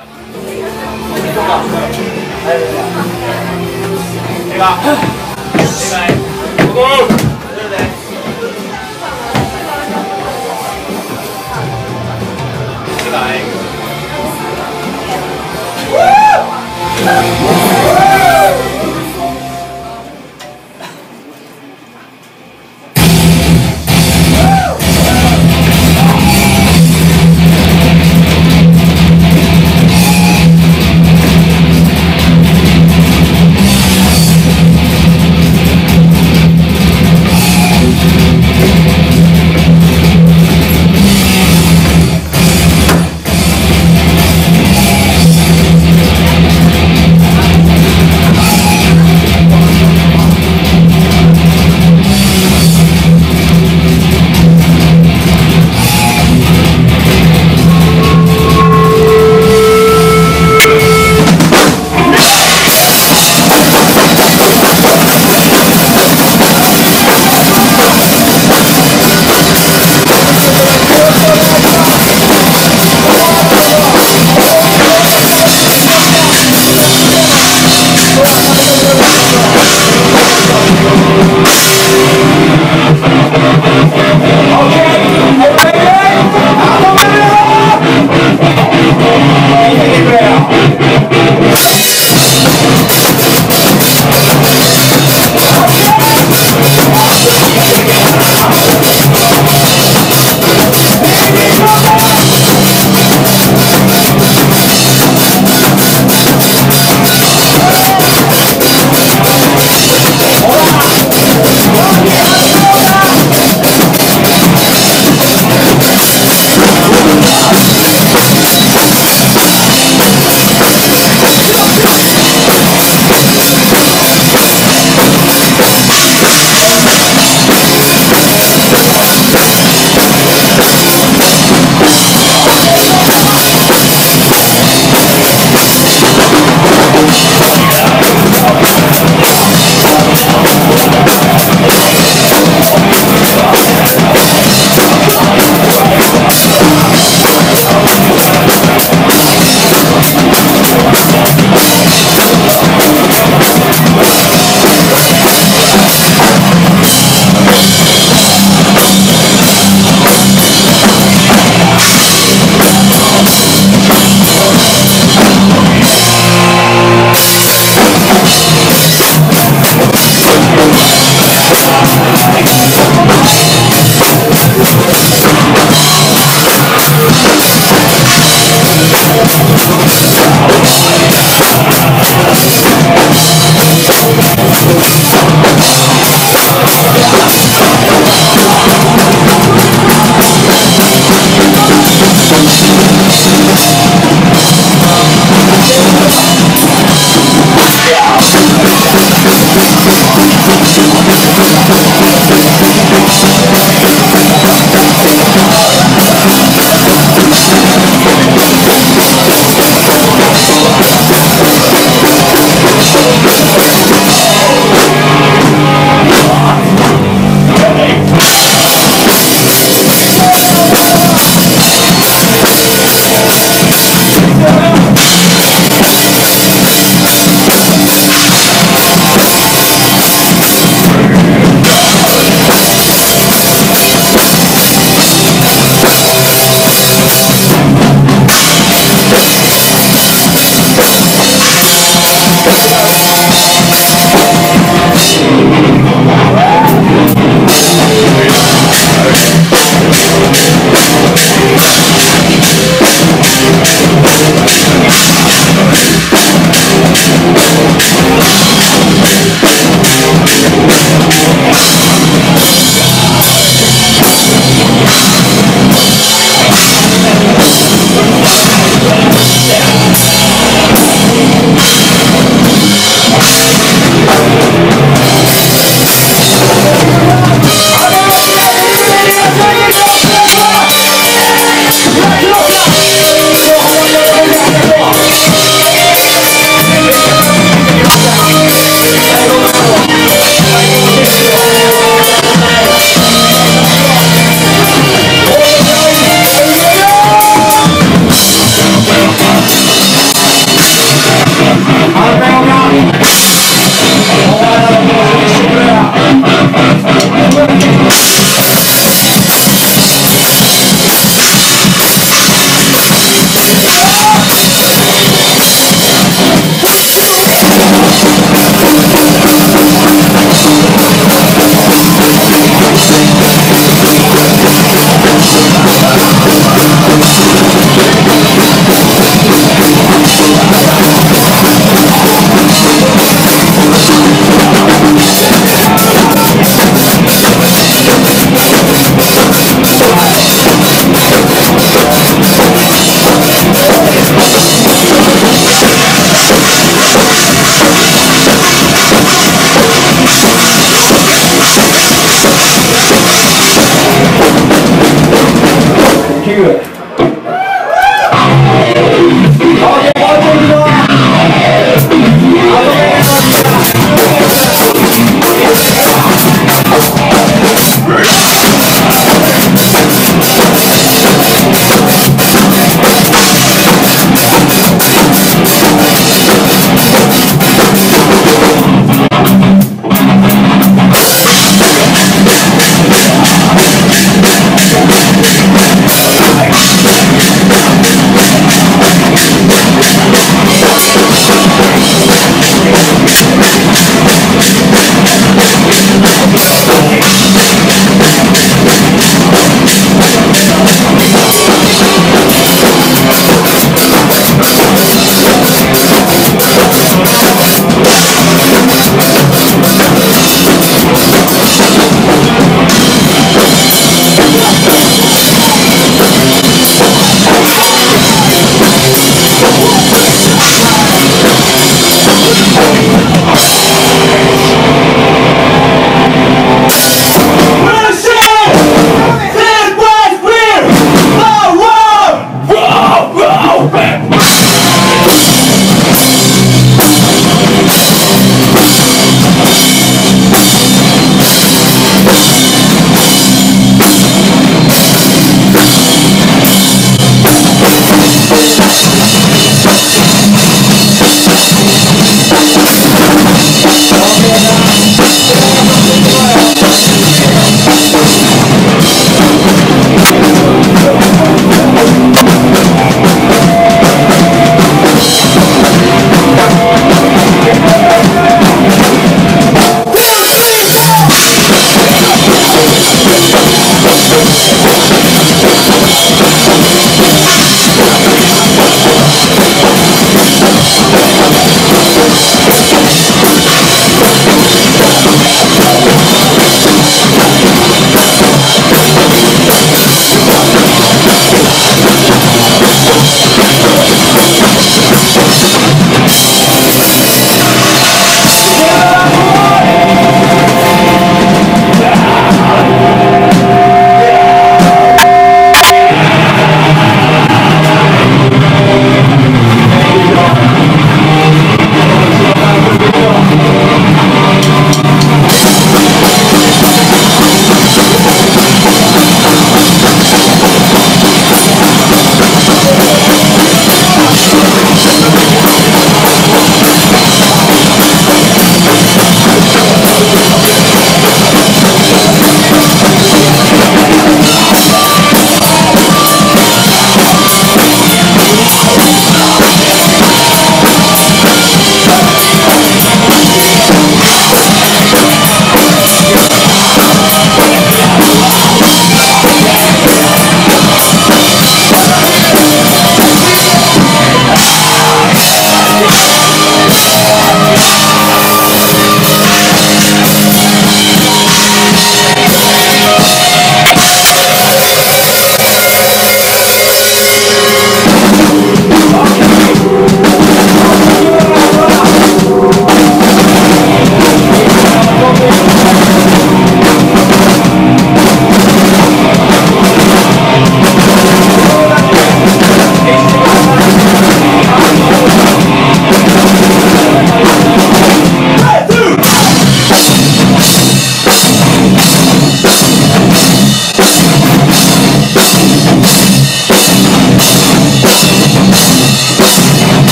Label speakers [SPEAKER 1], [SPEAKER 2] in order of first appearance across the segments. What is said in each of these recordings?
[SPEAKER 1] 我没这个
[SPEAKER 2] 拜拜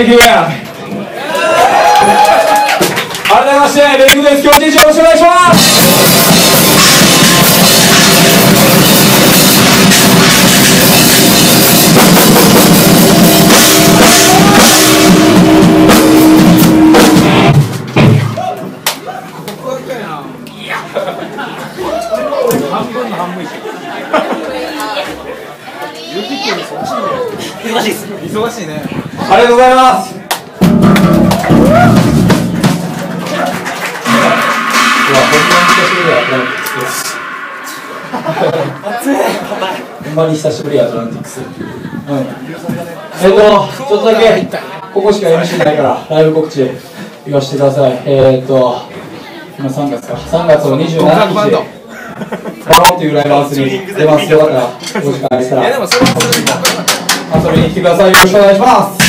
[SPEAKER 2] Thank you. Yeah. 改めまして、レイクです。今日一日よろしくお願いします。に久しぶりやアトランティクス。うん。えっと、ちょっとだけ、ここしか MC ないから、ライブ告知言わせてください。えっと、今3月か。3月の27日で、バロンっていうライブハウスに出ますよ。だから、お時間ありしたら。遊びに来てください。よろしくお願いします。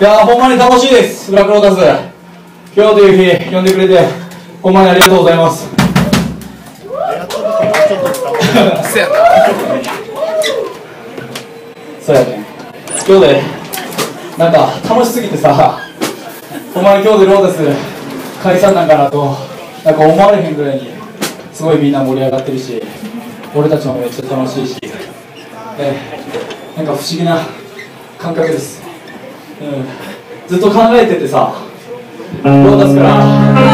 [SPEAKER 2] いやー、ほんまに楽しいです。ブラックロータス。今日という日、呼んでくれて、ほんまにありがとうございます。
[SPEAKER 3] せやな
[SPEAKER 2] そうやね。今日で、なんか楽しすぎてさ、ほんまに今日でロータス解散なんかなと、なんか思われへんぐらいに、すごいみんな盛り上がってるし、俺たちもめっちゃ楽しいし、えーなんか不思議な感覚です。うん、ずっと考えててさ、ロータスから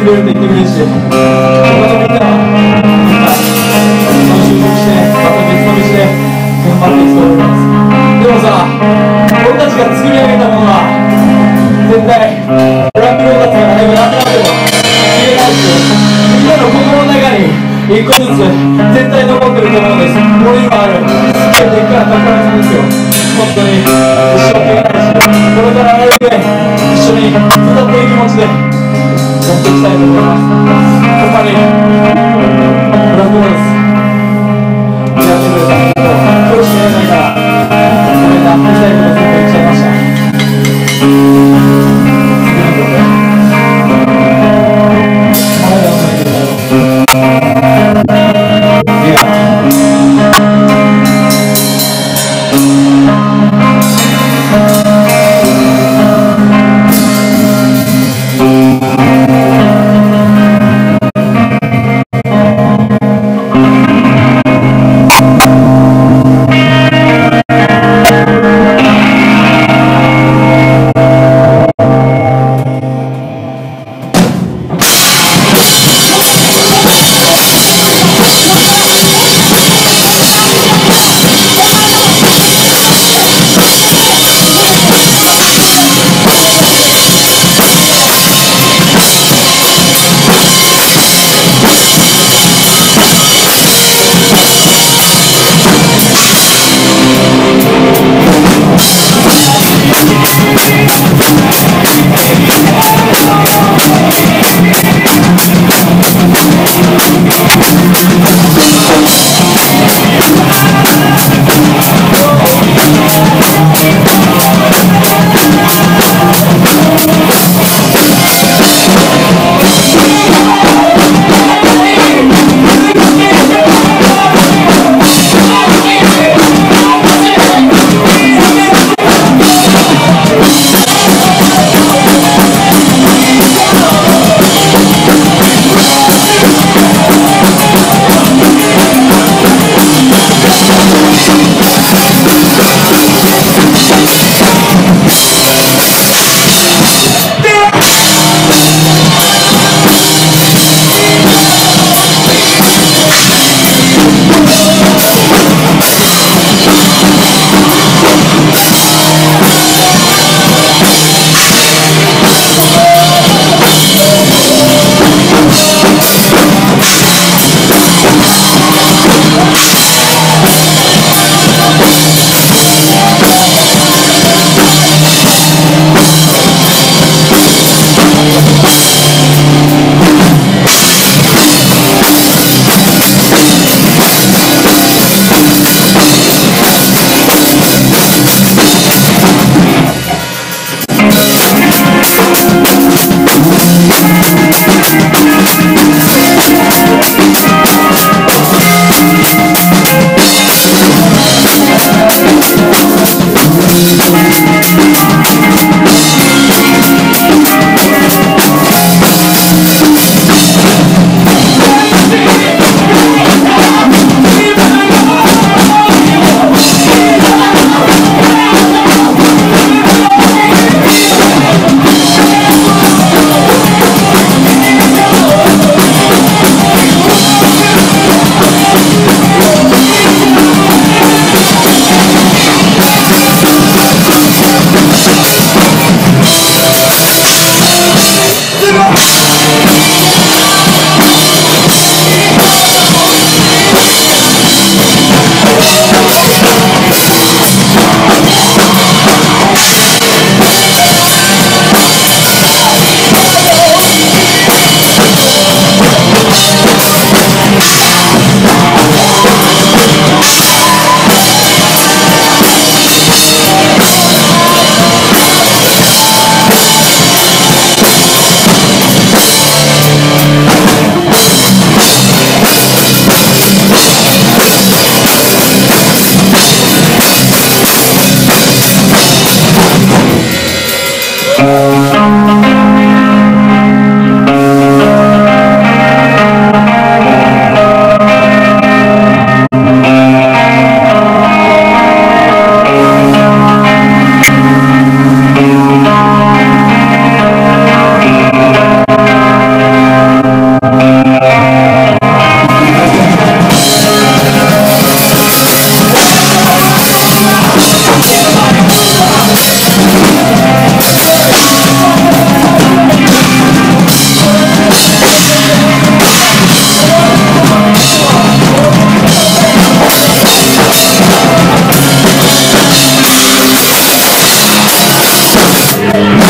[SPEAKER 2] くれるって言ってくれるし他のみんなはみんな楽しみにしてまた別の道で頑張っていくと思いますでもさ俺たちが作り上げたものは絶対ブラックローダーズがライブなくなっても消えないしみんなの心の中に一個ずつ絶対残ってると思うんですもう今あるすっげえでっかな宝物ですよ。本当に一生懸命だしこれからライブで一緒に歌っていく気持ちで。やっていきたいと思いますほんまにブラックボールですやってくれたありがとう今日しかやらないからごめんな手伝いこと全部言っちゃいました。Yeah.